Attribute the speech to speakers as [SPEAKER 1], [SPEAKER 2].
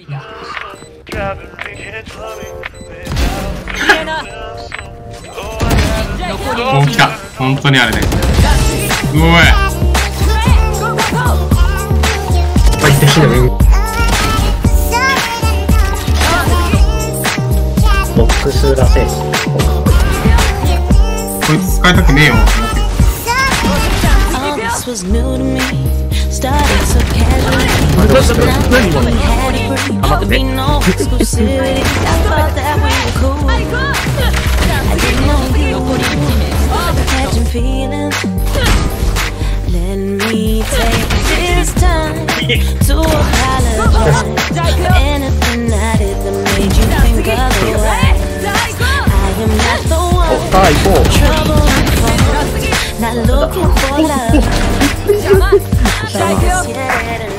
[SPEAKER 1] もう来た本当にあれねすごい
[SPEAKER 2] あっボックスらせ
[SPEAKER 1] こい使いたくねえよ。
[SPEAKER 3] I'm out the no exclusivity. I thought that we were cool. I didn't know you the catching feelings. Let me take this time to apologize for anything I did that made you think otherwise. I am not the one trouble I'm not looking for love. Lost yet.